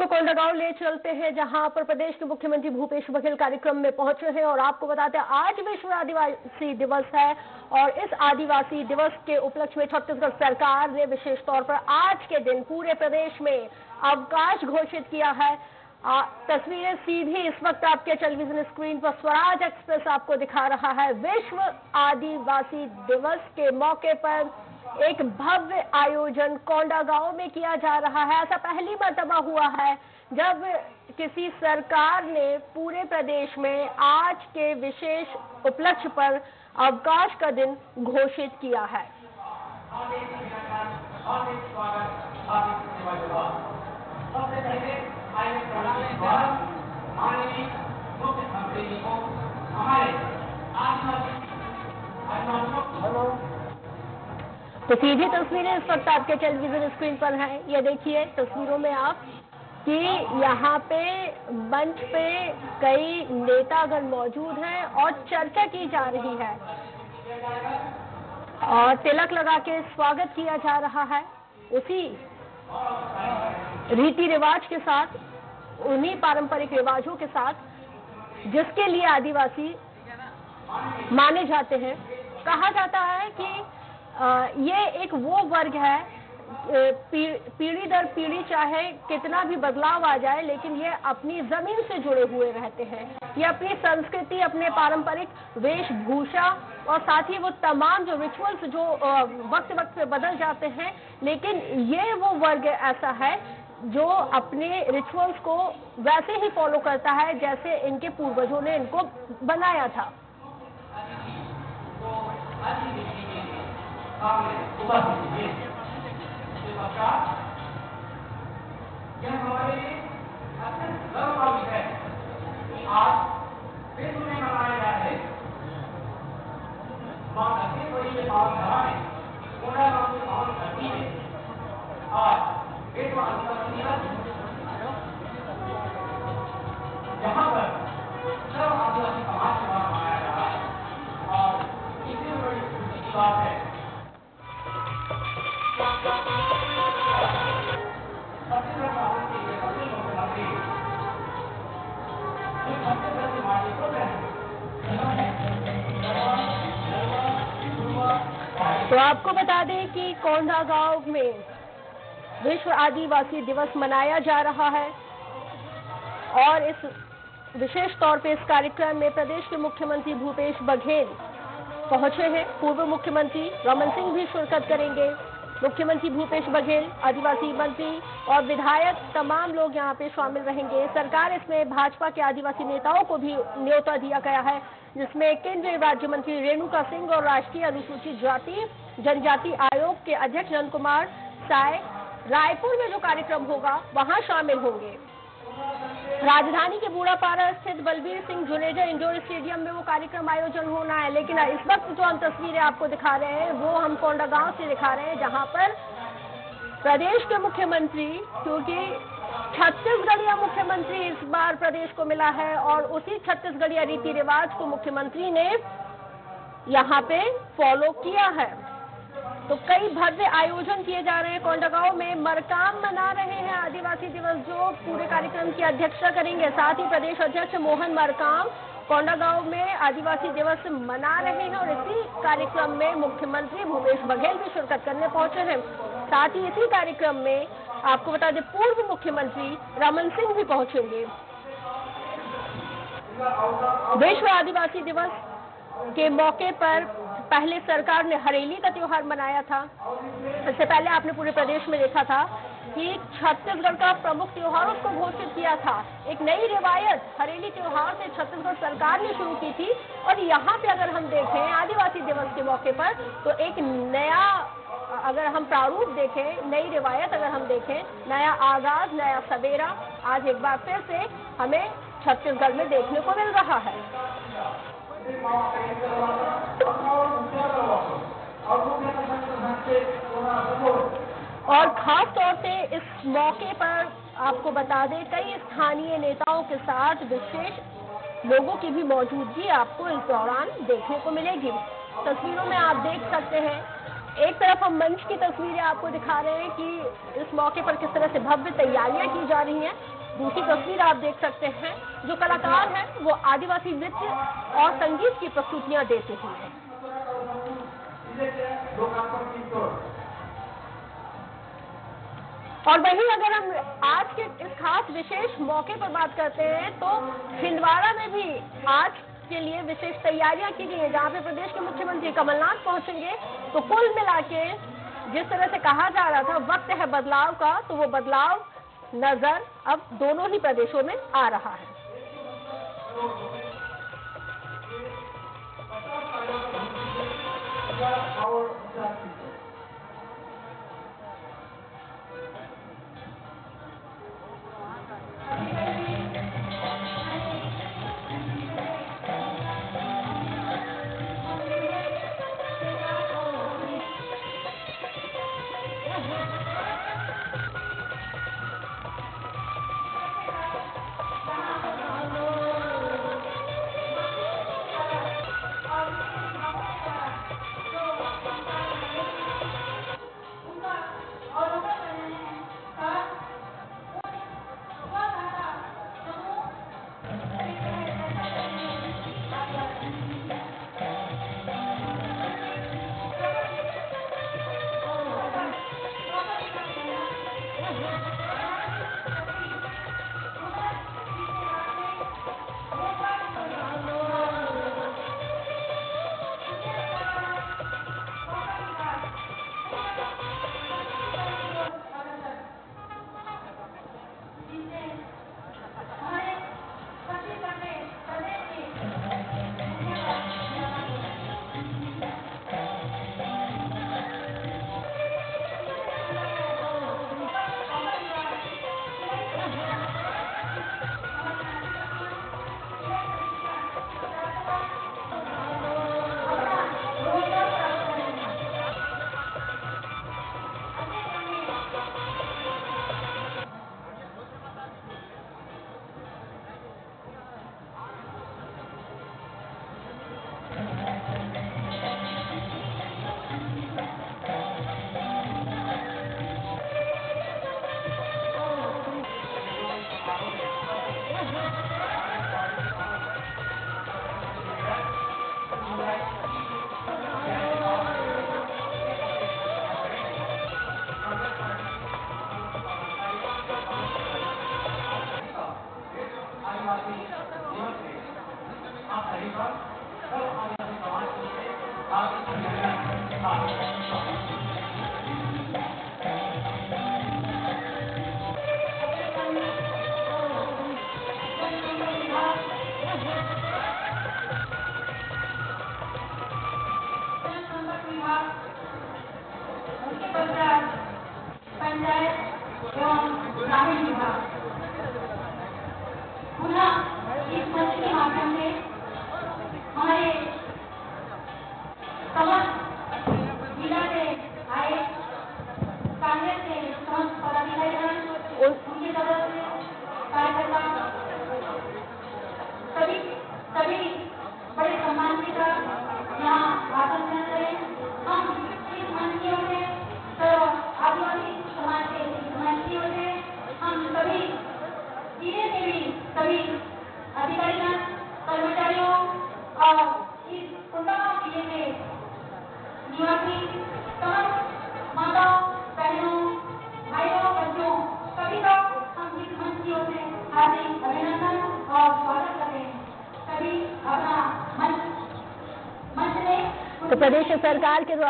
को कोंडागांव ले चलते हैं, जहाँ पर प्रदेश के मुख्यमंत्री भूपेश बघेल कार्यक्रम में पहुँचे हैं और आपको बताते हैं, आज विश्व आदिवासी दिवस है और इस आदिवासी दिवस के उपलक्ष्य में छत्तीसगढ़ सरकार ने विशेष तौर पर आज के दिन पूरे प्रदेश में अवकाश घोषित किया है। तस्वीरें सीधी इस वक्त आपके टेलीविज़न स्क्रीन पर स्वराज एक्सप्रेस आपको दिखा रहा है। विश्व आदिवासी दिवस के मौके पर एक भव्य आयोजन कोंडागांव में किया जा रहा है। ऐसा पहली मरतबा हुआ है, जब किसी सरकार ने पूरे प्रदेश में आज के विशेष उपलक्ष्य पर अवकाश का दिन घोषित किया है। हेलो। तो सीधी तस्वीरें इस वक्त आपके टेलीविज़न स्क्रीन पर हैं। ये देखिए तस्वीरों में आप कि यहाँ पे मंच पे कई नेतागण मौजूद हैं और चर्चा की जा रही है। और तिलक लगा के स्वागत किया जा रहा है। उसी रीति रिवाज के साथ, उन्हीं पारंपरिक रिवाजों के साथ, जिसके लिए आदिवासी माने जाते हैं। कहा जाता है कि ये एक वो वर्ग है पीढ़ी दर पीढ़ी चाहे कितना भी बदलाव आ जाए, लेकिन ये अपनी ज़मीन से जुड़े हुए रहते हैं। ये अपनी संस्कृति, अपने पारंपरिक वेशभूषा और साथ ही वो तमाम जो रिचुअल्स जो वक्त वक्त पे बदल जाते हैं, लेकिन ये वो वर्ग ऐसा है जो अपने रिचुअल्स को वैसे ही फॉलो करता है, जैसे इनके पूर्वजों ने इनको बनाया था। यह हमारे लिए अत्यंत गर्व का विषय कि आज विश्व में मनाया जा रहे माँ दक्षिण बड़ी के पावन धरा में पूरा गाँव की पावन धरती में आज विश्व आदिवासी दिवस जहाँ पर सर्व आदिवासी तो आपको बता दें कि कोंडा गाँव में विश्व आदिवासी दिवस मनाया जा रहा है और इस विशेष तौर पे इस कार्यक्रम में प्रदेश के मुख्यमंत्री भूपेश बघेल पहुँचे हैं। पूर्व मुख्यमंत्री रमन सिंह भी शिरकत करेंगे। मुख्यमंत्री भूपेश बघेल, आदिवासी मंत्री और विधायक तमाम लोग यहाँ पे शामिल रहेंगे। सरकार इसमें भाजपा के आदिवासी नेताओं को भी न्योता दिया गया है, जिसमें केंद्रीय राज्य मंत्री रेणुका सिंह और राष्ट्रीय अनुसूचित जाति, जनजाति आयोग के अध्यक्ष नंद कुमार साय, रायपुर में जो कार्यक्रम होगा, वहाँ शामिल होंगे। राजधानी के बूढ़ापारा स्थित बलबीर सिंह जुनेजा इंडोर स्टेडियम में वो कार्यक्रम आयोजन होना है लेकिन इस वक्त जो हम तस्वीरें आपको दिखा रहे हैं वो हम कोंडागांव से दिखा रहे हैं जहाँ पर प्रदेश के मुख्यमंत्री क्योंकि छत्तीसगढ़िया मुख्यमंत्री इस बार प्रदेश को मिला है और उसी छत्तीसगढ़िया रीति रिवाज को मुख्यमंत्री ने यहाँ पे फॉलो किया है। तो कई भव्य आयोजन किए जा रहे हैं कोंडागांव में। मरकाम मना रहे हैं आदिवासी दिवस जो पूरे कार्यक्रम की अध्यक्षता करेंगे। साथ ही प्रदेश अध्यक्ष मोहन मरकाम कोंडागांव में आदिवासी दिवस मना रहे हैं और इसी कार्यक्रम में मुख्यमंत्री भूपेश बघेल भी शिरकत करने पहुँचे हैं। साथ ही इसी कार्यक्रम में आपको बता दें, पूर्व मुख्यमंत्री रमन सिंह भी पहुँचेंगे। विश्व आदिवासी दिवस के मौके पर पहले सरकार ने हरेली का त्यौहार मनाया था। इससे पहले आपने पूरे प्रदेश में देखा था कि छत्तीसगढ़ का प्रमुख त्यौहार उसको घोषित किया था। एक नई रिवायत हरेली त्यौहार से छत्तीसगढ़ सरकार ने शुरू की थी। और यहाँ पे अगर हम देखें आदिवासी दिवस के मौके पर तो एक नया, अगर हम प्रारूप देखें, नई रिवायत अगर हम देखें, नया आगाज़, नया सवेरा, आज एक बार फिर से हमें छत्तीसगढ़ में देखने को मिल रहा है। और खास तौर से इस मौके पर आपको बता दें, कई स्थानीय नेताओं के साथ विशेष लोगों की भी मौजूदगी आपको इस दौरान देखने को मिलेगी। तस्वीरों में आप देख सकते हैं, एक तरफ़ हम मंच की तस्वीरें आपको दिखा रहे हैं कि इस मौके पर किस तरह से भव्य तैयारियाँ की जा रही हैं। दूसरी तस्वीर आप देख सकते हैं, जो कलाकार हैं, वो आदिवासी नृत्य और संगीत की प्रस्तुतियाँ देते हुए हैं। और वहीं अगर हम आज के इस खास विशेष मौके पर बात करते हैं तो छिंदवाड़ा में भी आज के लिए विशेष तैयारियाँ की गई है, जहाँ पे प्रदेश के मुख्यमंत्री कमलनाथ पहुँचेंगे। तो कुल मिला के जिस तरह से कहा जा रहा था, वक्त है बदलाव का तो वो बदलाव नज़र अब दोनों ही प्रदेशों में आ रहा है। पंचायत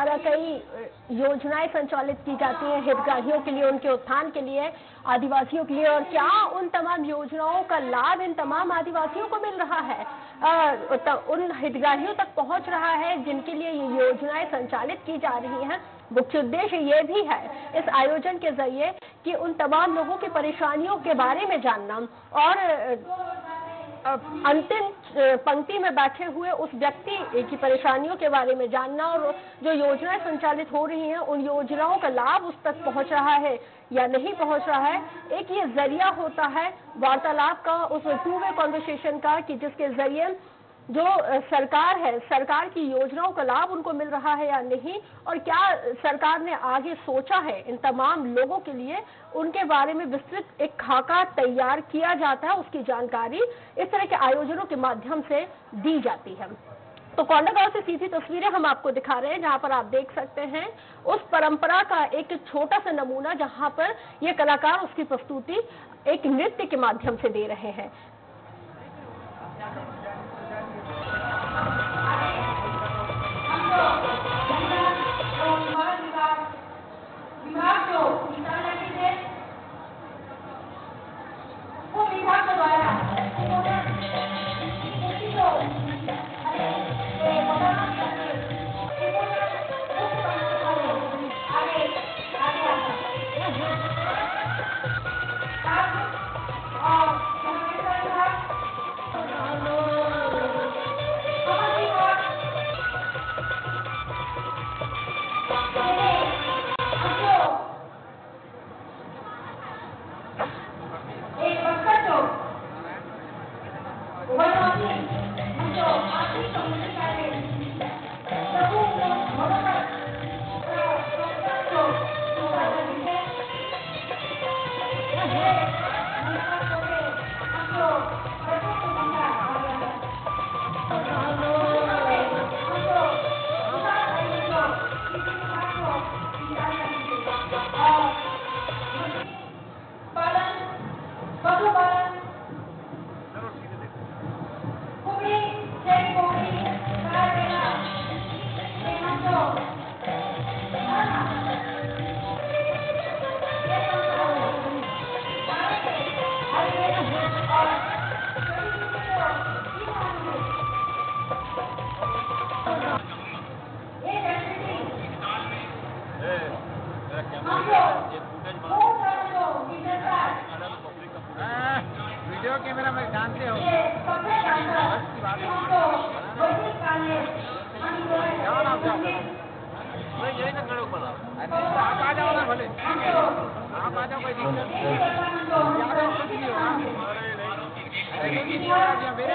द्वारा कई योजनाएँ संचालित की जाती हैं हितग्राहियों के लिए, उनके उत्थान के लिए, आदिवासियों के लिए, और क्या उन तमाम योजनाओं का लाभ इन तमाम आदिवासियों को मिल रहा है? त- उन हितग्राहियों तक पहुँच रहा है जिनके लिए ये योजनाएँ संचालित की जा रही हैं। मुख्य उद्देश्य ये भी है इस आयोजन के ज़रिए कि उन तमाम लोगों की परेशानियों के बारे में जानना और अंतिम पंक्ति में बैठे हुए उस व्यक्ति की परेशानियों के बारे में जानना और जो योजनाएँ संचालित हो रही हैं, उन योजनाओं का लाभ उस तक पहुँच रहा है या नहीं पहुँच रहा है? एक ये ज़रिया होता है वार्तालाप का, उस टू वे कॉन्वर्सेशन का, कि जिसके ज़रिए जो सरकार है, सरकार की योजनाओं का लाभ उनको मिल रहा है या नहीं, और क्या सरकार ने आगे सोचा है इन तमाम लोगों के लिए, उनके बारे में विस्तृत एक खाका तैयार किया जाता है, उसकी जानकारी इस तरह के आयोजनों के माध्यम से दी जाती है। तो कोंडागांव से सीधी तस्वीरें हम आपको दिखा रहे हैं, जहाँ पर आप देख सकते हैं, उस परंपरा का एक छोटा सा नमूना, जहाँ पर ये कलाकार उसकी प्रस्तुति एक नृत्य के माध्यम से दे रहे हैं। वनवासी जो आखिरी कम्युनिटी का है प्रभु वीडियो कैमरा में जानते हो? यही ना करो बोला आप आ जाओ ना भले। आप आ जाओ कोई दिक्कत नहीं। कुछ नहीं। होगा मेरे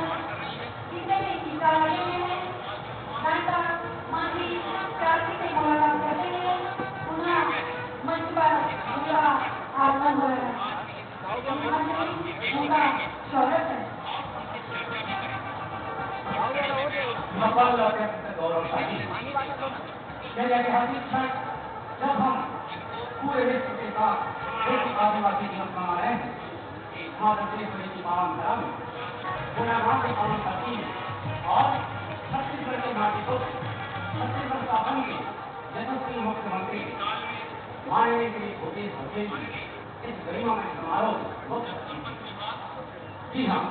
ऐतिहासिक क्षण जब हम पूरे विश्व के साथ एक आदिवासी दिवस मना रहे हैं माँ दक्षिणेश्वरी की धरा में गुनागां की पावन धरती और छत्तीसगढ़ की माटी को छत्तीसगढ़ के यशस्वी मुख्यमंत्री माननीय श्री भूपेश बघेल इस समारोह में मुख्य अतिथि थे। जी हाँ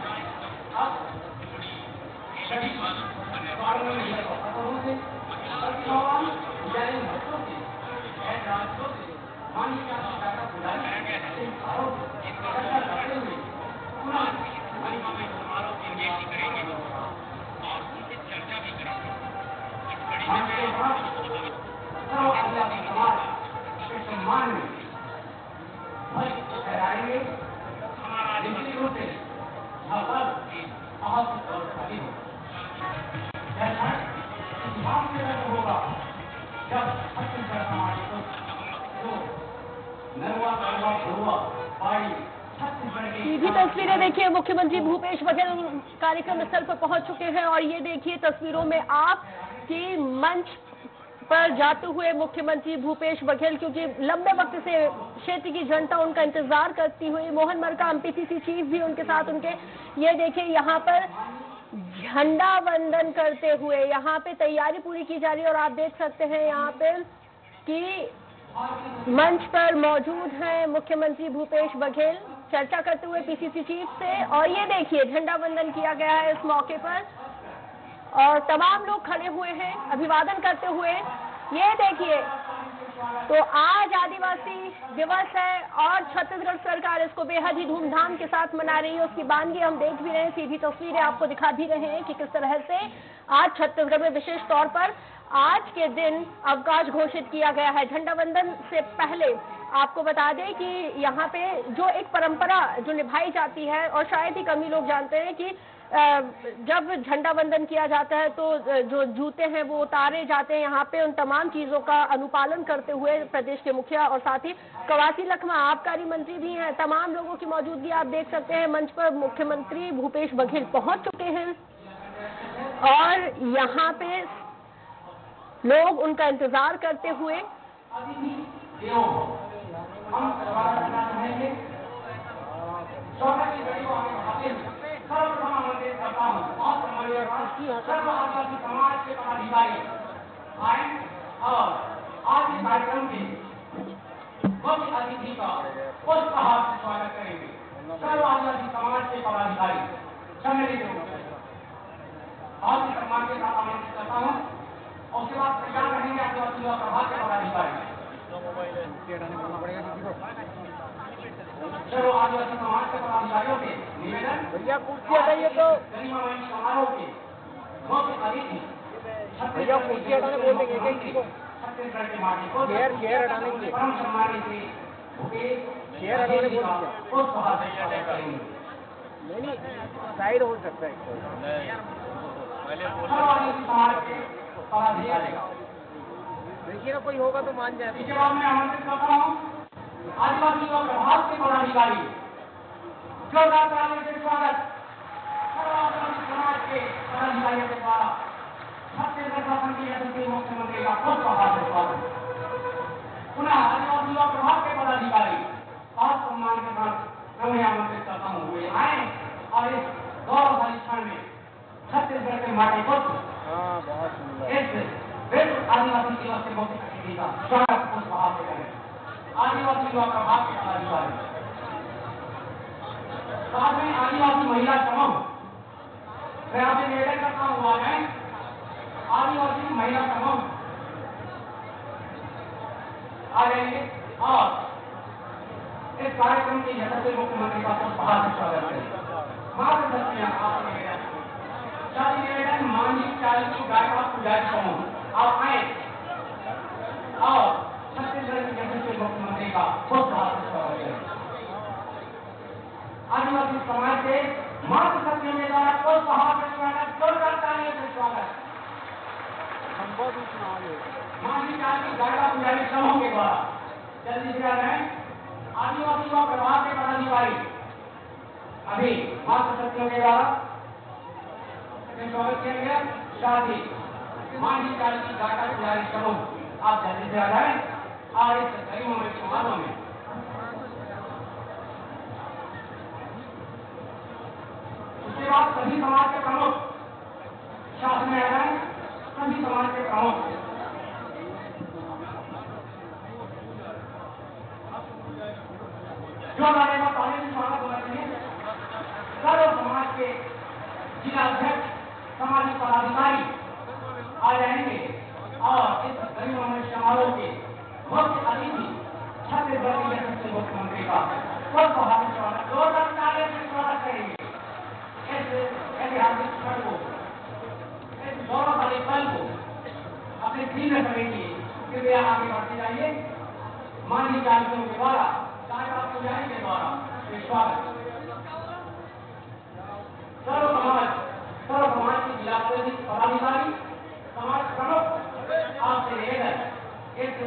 पहुँच चुके हैं और ये देखिए तस्वीरों में आप कि मंच पर जाते हुए मुख्यमंत्री भूपेश बघेल, क्योंकि लंबे वक्त से क्षेत्र की जनता उनका इंतज़ार करती हुई, मोहन मरका एमपीसीसी चीफ भी उनके साथ उनके, ये देखिए यहाँ पर झंडा वंदन करते हुए, यहाँ पे तैयारी पूरी की जा रही है और आप देख सकते हैं यहाँ पे कि मंच पर मौजूद हैं मुख्यमंत्री भूपेश बघेल। चर्चा करते हुए पीसीसी चीफ से, और ये देखिए, झंडा वंदन किया गया है इस मौके पर। और तमाम लोग खड़े हुए हैं, अभिवादन करते हुए। ये देखिए तो आज आदिवासी दिवस है, और छत्तीसगढ़ सरकार इसको बेहद ही धूमधाम के साथ मना रही है। उसकी बानगी हम देख भी रहे हैं, सीधी तस्वीरें आपको दिखा भी रहे हैं कि किस तरह से आज छत्तीसगढ़ में विशेष तौर पर आज के दिन अवकाश घोषित किया गया है। झंडा वंदन से पहले आपको बता दें कि यहाँ पे जो एक परंपरा जो निभाई जाती है, और शायद ही कमी लोग जानते हैं कि जब झंडा वंदन किया जाता है तो जो जूते हैं, वो उतारे जाते हैं। यहाँ पे उन तमाम चीज़ों का अनुपालन करते हुए प्रदेश के मुखिया और साथ ही कवासी लखमा, आबकारी मंत्री भी हैं। तमाम लोगों की मौजूदगी आप देख सकते हैं। मंच पर मुख्यमंत्री भूपेश बघेल पहुँच चुके हैं। और यहाँ पे लोग उनका इंतज़ार करते हुए हम की को करता हूँ। और सर्व आदिवासी समाज के पदाधिकारी। आए और आज इस कार्यक्रम के का स्वागत करेंगे। सर्व आदिवासी समाज के पदाधिकारी के आमंत्रित करता हूँ। उसके बाद तैयार रहेंगे आदिवासी युवा प्रभाग के पदाधिकारी। भैया कुर्सी हटाइए तो। भैया कुर्सी हटाने बोल देंगे क्या किसी को? चेयर चेयर हटाने के लिए। चेयर हटाने बोल नहीं नहीं साइड हो सकता है। के पदाधिकारी देखिए ना कोई होगा तो मान जाए इसके बाद मैं आमंत्रित करता हूँ आदिवासी युवा प्रभाग के पदाधिकारी जोरदार तालियों से स्वागत समाज के पदाधिकारियों के द्वारा छत्तीसगढ़ शासन के यशस्वी मुख्यमंत्री का पुष्पहार से स्वागत पुनः आदिवासी युवा प्रभाग के पदाधिकारी और सम्मान के साथ मैं आमंत्रित करता हूँ। वे आए और इस गौरवशाली क्षण में छत्तीसगढ़ के माटी को हाँ इस विश्व आदिवासी दिवस के मुख्य अतिथि का स्वागत से करें आदिवासी युवा के साथ में आदिवासी महिला समूह। मैं आपसे निवेदन करता हूँ। आ जाए आदिवासी महिला समूह। आ जाएँगे। और इस कार्यक्रम के यशस्वी मुख्यमंत्री का से स्वागत करें निवेदन शादी निवेदन समूह। आप आए और छत्तीसगढ़ के यशस्वी मुख्यमंत्री का पुष्पहार से स्वागत करें आदिवासी समाज के मात्र सत्य में द्वारा से स्वागत जोरदार तालियों से स्वागत हम बहुत सुना आगे मांझी चालकी गायका पुजारी समूह के द्वारा जल्दी से आ जाए आदिवासी युवा प्रभाग के पदाधिकारी अभी मात्र सत्यों के द्वारा में स्वागत किया गया साथ ही मांझी चाल की गाटा पुजारी समूह आप जल्दी से आ जाए और इस गरिमा में समारोह में उसके बाद सभी समाज के प्रमुख शासन में आ जाए सभी समाज के प्रमुख। जो हमारे यहाँ पहले से स्वागत होना चाहिए सर्व समाज के जिला अध्यक्ष सामाजिक पदाधिकारी कृपया आगे बढ़ते जाइए। माननीय कार्यक्रम के द्वारा। कार्यक्रम पुजारी के द्वारा। स्वागत। सर्व समाज सर्व समाज की जिला परिषद पदाधिकारी, समाज प्रमुख, आपसे निवेदन। इस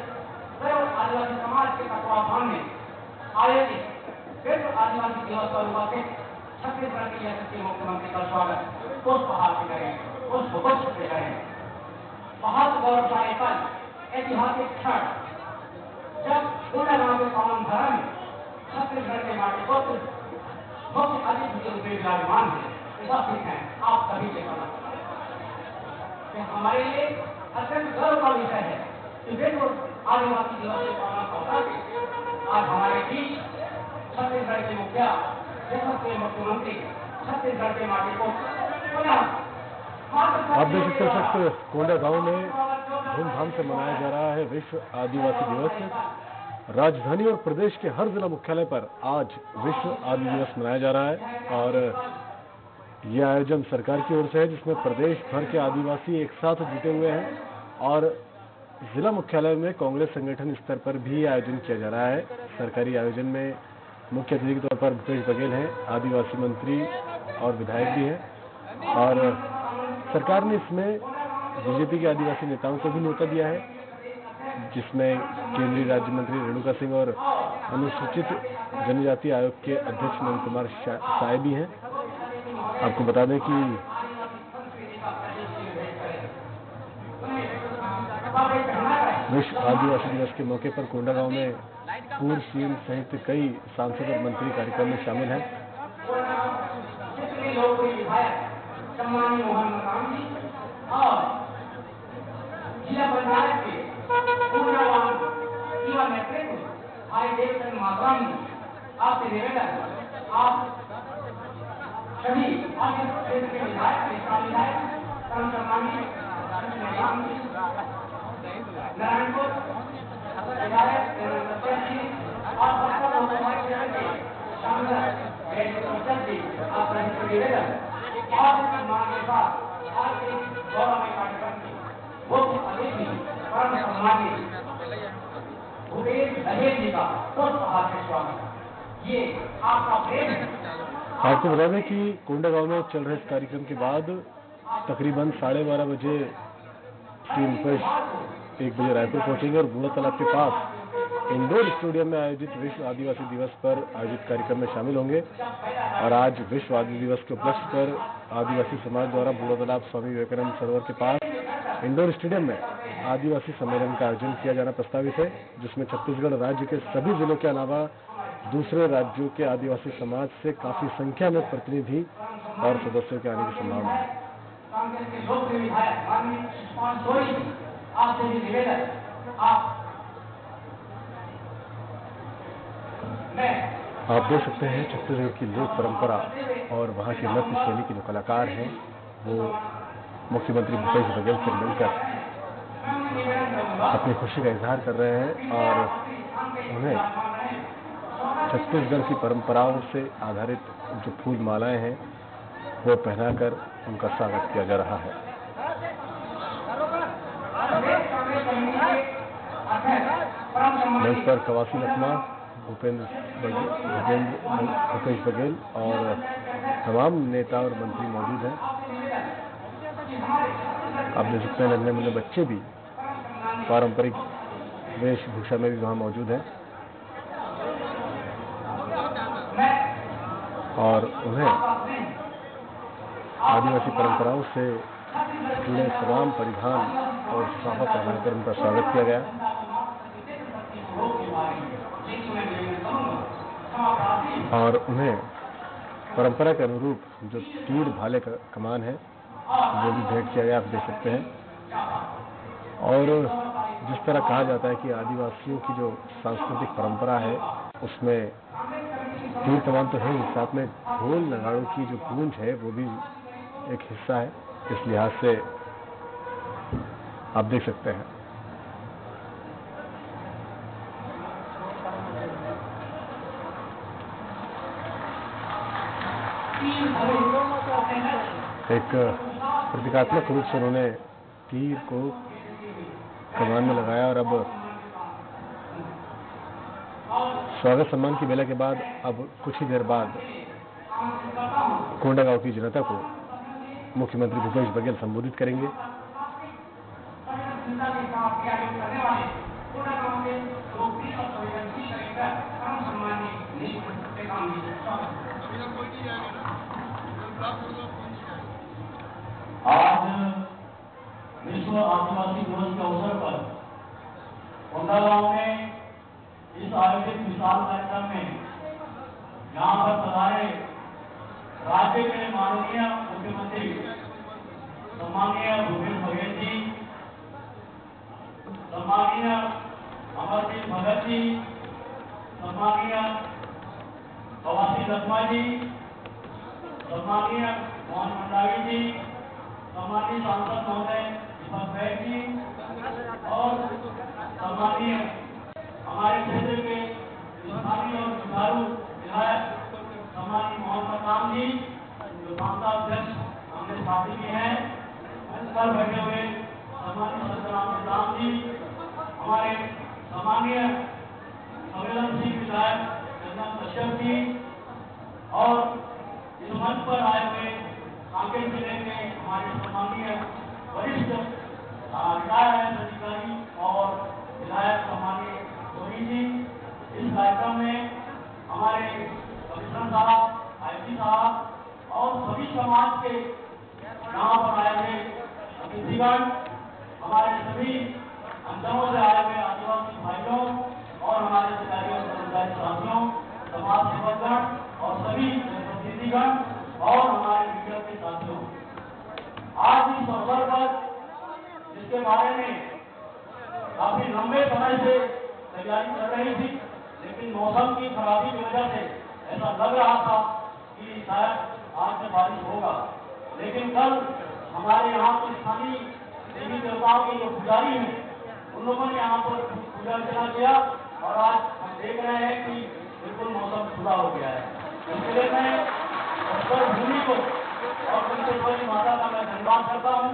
सर्व आदिवासी समाज के तत्वाधान में आयोजित विश्व आदिवासी दिवस पर उपस्थित छत्तीसगढ़ के यशस्वी मुख्यमंत्री का स्वागत। पुष्पहार से करें पुष्पगुच्छ से करें। बहुत गौरवशाली पल ऐतिहासिक क्षण। जब गाँव के पावन धरा में छत्तीसगढ़ के माटी पुत्र मुख्य अतिथि के रूप में विराजमान है उपस्थित हैं आप सभी के समझ कि हमारे लिए अत्यंत गर्व का विषय है कि विश्व आदिवासी दिवस के पावन अवसर पे आज हमारे बीच छत्तीसगढ़ के मुखिया यशस्वी मुख्यमंत्री छत्तीसगढ़ के माटी को पुनः आप देख सकते हैं कोंडा गाँव में धूमधाम से मनाया जा रहा है विश्व आदिवासी दिवस। राजधानी और प्रदेश के हर जिला मुख्यालय पर आज विश्व आदि दिवस मनाया जा रहा है और यह आयोजन सरकार की ओर से है, जिसमें प्रदेश भर के आदिवासी एक साथ जुटे हुए हैं और जिला मुख्यालय में कांग्रेस संगठन स्तर पर भी आयोजन किया जा रहा है। सरकारी आयोजन में मुख्य अतिथि के तौर पर भूपेश बघेल हैं, आदिवासी मंत्री और विधायक भी हैं। और सरकार ने इसमें बीजेपी के आदिवासी नेताओं को भी न्योता दिया है, जिसमें केंद्रीय राज्य मंत्री रेणुका सिंह और अनुसूचित जनजाति आयोग के अध्यक्ष नंद कुमार साय भी हैं। आपको बता दें कि विश्व आदिवासी दिवस के मौके पर कोंडागांव में पूर्व सीएम सहित कई सांसद और मंत्री कार्यक्रम में शामिल हैं। और जिला पंचायत के ऊर्जावान युवा नेतृत्व भाई देवचंद मातराम जी आपसे निवेदन आप सभी और इस क्षेत्र के विधायक नेता विधायक जी नारायणपुर विधायक जी और बस्तर लोकसभा क्षेत्र के सांसद जयप्रकाश जी, आप आपका आपको बता दें कि कोंडागांव में चल रहे इस कार्यक्रम के बाद तकरीबन साढ़े बारह बजे टीम पेश एक बजे रायपुर पहुँचेंगे और बूढ़ा तालाब के पास इंडोर स्टेडियम में आयोजित विश्व आदिवासी दिवस पर आयोजित कार्यक्रम में शामिल होंगे। और आज विश्व आदि दिवस के उपलक्ष्य पर आदिवासी समाज द्वारा बूढ़ा तालाब स्वामी विवेकानंद सरोवर के पास इंडोर स्टेडियम में आदिवासी सम्मेलन का आयोजन किया जाना प्रस्तावित है, जिसमें छत्तीसगढ़ राज्य के सभी जिलों के अलावा दूसरे राज्यों के आदिवासी समाज से काफ़ी संख्या में प्रतिनिधि और सदस्यों के आने की संभावना है। आप देख सकते हैं छत्तीसगढ़ की लोक परंपरा और वहाँ की नृत्य शैली के जो कलाकार हैं, वो मुख्यमंत्री भूपेश बघेल से मिलकर अपनी खुशी का इजहार कर रहे हैं और उन्हें छत्तीसगढ़ की परंपराओं से आधारित जो फूल मालाएँ हैं, वो पहनाकर उनका स्वागत किया जा रहा है। मंच पर कवासी लखमा, भूपेंद्र भूपेंद्र भूपेश बघेल और तमाम नेता और मंत्री मौजूद हैं। आप देख सकते हैं नन्हे मुन्ने बच्चे भी पारंपरिक वेशभूषा में भी वहाँ मौजूद हैं। और उन्हें आदिवासी परंपराओं से जुड़े तमाम परिधान और साफा पहनाकर उनका स्वागत किया गया। और उन्हें परंपरा के अनुरूप जो तीर भाले का कमान है वो भी भेंट किया गया, आप देख सकते हैं। और जिस तरह कहा जाता है कि आदिवासियों की जो सांस्कृतिक परंपरा है, उसमें तीर तमाम तो है, साथ में ढोल नगाड़ों की जो गूंज है, वो भी एक हिस्सा है। इस लिहाज से आप देख सकते हैं। एक प्रतीकात्मक रूप से उन्होंने तीर को कमान में लगाया और अब स्वागत सम्मान की बेला के बाद, अब कुछ ही देर बाद कोंडागांव की जनता को मुख्यमंत्री भूपेश बघेल संबोधित करेंगे। आज विश्व आदिवासी दिवस के अवसर पर कोंडागांव में इस आयोजित विशाल कार्यक्रम में यहाँ पर पधारे राज्य के माननीय मुख्यमंत्री सम्मानीय भूपेश बघेल जी सम्मानीय अमरजीत भगत जी सम्मानीय कवासी लखमा जी सम्मानीय मोहन मंडावी जी सम्मानीय सांसद महोदय जी। और सम्मानीय हमारे क्षेत्र के स्थानीय और जुझारू विधायक सम्मानीय मोहन मकाम जी, जो सांसद अध्यक्ष कांग्रेस पार्टी के हैं पर बैठे हुए सम्मानीय सत्यराम निज़ाम जी, हमारे सम्मानीय संवेदनशील विधायक चंदन कश्यप जी, और इस मंच पर आए हुए कांकेर ज़िले के हमारे सम्मानीय वरिष्ठ रिटायर्ड अधिकारी और विधायक सम्मानीय सोनी जी, इस कार्यक्रम में हमारे कमिश्नर साहब आई साहब और सभी समाज के यहाँ पर आए हुए अतिथिगण, हमारे सभी अंचलों से आए हुए आदिवासी भाइयों और हमारे अधिकारियों कर्मचारी साथियों, समाज सेवकगण और सभी प्रतिनिधिगण और हमारे मीडिया के साथियों, आज इस अवसर पर जिसके बारे में काफ़ी लंबे समय से तैयारी कर रही थी, लेकिन मौसम की खराबी की वजह से ऐसा लग रहा था कि शायद आज से बारिश होगा। लेकिन कल हमारे यहाँ के स्थानीय देवी देवताओं के जो पुजारी हैं, उन लोगों ने यहाँ पर पूजा अर्चना किया और आज हम देख रहे हैं कि बिल्कुल मौसम खुला हो गया है। मैं उत्तर भूमि को और उनके कुंतेश्वरी माता का मैं धन्यवाद करता हूँ।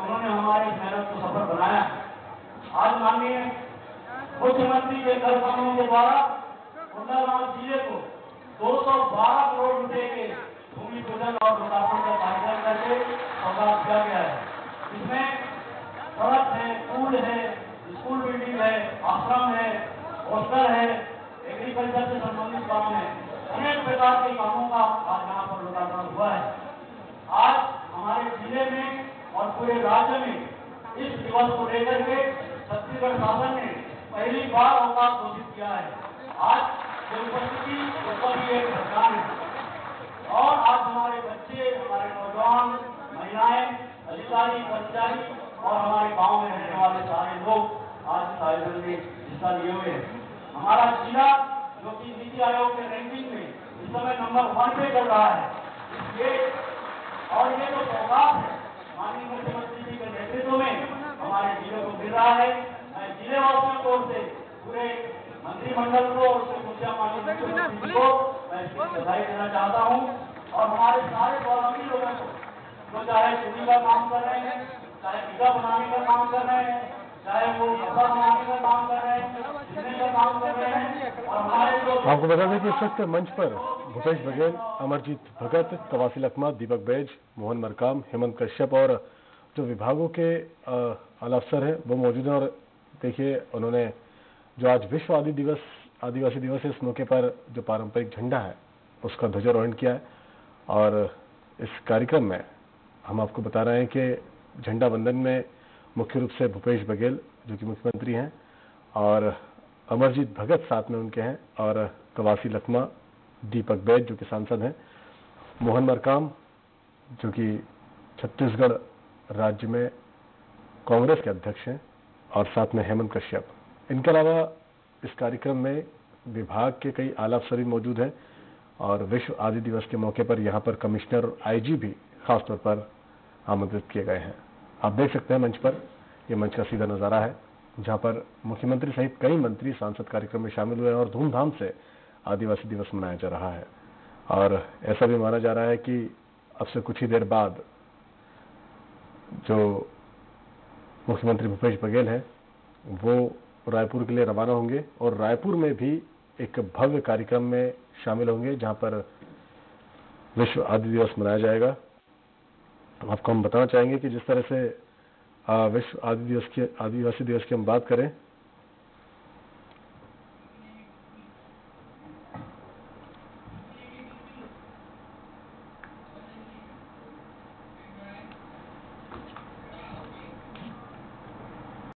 उन्होंने हमारे मेहनत को सफल बनाया। आज माननीय मुख्यमंत्री के कर कानून के द्वारा कोंडागांव ज़िले को 212 करोड़ रुपए के भूमि पूजन और लोकार्पण का कार्यक्रम करके सौगात किया गया है। इसमें सड़क है, पुल है, स्कूल बिल्डिंग है, आश्रम है, हॉस्टल है, एग्रीकल्चर से संबंधित काम है। अनेक प्रकार के कामों का आज यहाँ हुआ है। आज हमारे ज़िले में और पूरे राज्य में इस दिवस को लेकर के छत्तीसगढ़ शासन ने पहली बार अवकाश घोषित किया है। आज जो उपस्थिति उसका एक पहचान है। और आज हमारे बच्चे, हमारे नौजवान, महिलाएँ, अधिकारी, कर्मचारी और हमारे गाँव में रहने वाले सारे लोग आज इस आयोजन में हिस्सा लिए हुए हैं। हमारा जिला जो कि नीति आयोग के रैंकिंग में इस समय नंबर वन पे चल रहा है। ये और ये जो सौगात है, माननीय मुख्यमंत्री जी के नेतृत्व में हमारे ज़िले को मिल रहा है। मैं ज़िले वासियों की से पूरे मंत्रिमंडल को और उसके मुखिया माननीय मुख्यमंत्री जी को मैं इसकी बधाई देना चाहता हूँ। और हमारे सारे स्वावलंबी लोगों को, जो चाहे चुनी का काम कर रहे हैं, चाहे टीका बनाने का काम कर रहे हैं आपको बता दें कि इस वक्त मंच पर भूपेश बघेल, अमरजीत भगत, कवासी लखमा, दीपक बैज, मोहन मरकाम, हेमंत कश्यप और जो विभागों के आला अफसर हैं, वो मौजूद हैं और देखिए, उन्होंने जो आज विश्व आदि दिवस, आदिवासी दिवस है, इस मौके पर जो पारंपरिक झंडा है, उसका ध्वजारोहण किया है और इस कार्यक्रम में हम आपको बता रहे हैं कि झंडा वंदन में मुख्य रूप से भूपेश बघेल, जो कि मुख्यमंत्री हैं, और अमरजीत भगत साथ में उनके हैं, और कवासी लखमा, दीपक बैद जो कि सांसद हैं, मोहन मरकाम, जो कि छत्तीसगढ़ राज्य में कांग्रेस के अध्यक्ष हैं, और साथ में हेमंत कश्यप। इनके अलावा इस कार्यक्रम में विभाग के कई आला अफसर भी मौजूद हैं, और विश्व आदि दिवस के मौके पर यहाँ पर कमिश्नर और आईजी भी खासतौर पर आमंत्रित किए गए हैं। आप देख सकते हैं मंच पर यह मंच का सीधा नज़ारा है, जहाँ पर मुख्यमंत्री सहित कई मंत्री सांसद कार्यक्रम में शामिल हुए और धूमधाम से आदिवासी दिवस मनाया जा रहा है। और ऐसा भी माना जा रहा है कि अब से कुछ ही देर बाद जो मुख्यमंत्री भूपेश बघेल हैं, वो रायपुर के लिए रवाना होंगे और रायपुर में भी एक भव्य कार्यक्रम में शामिल होंगे, जहाँ पर विश्व आदि दिवस मनाया जाएगा। आपको हम बताना चाहेंगे कि जिस तरह से विश्व आदि दिवस के, आदिवासी दिवस की हम बात करें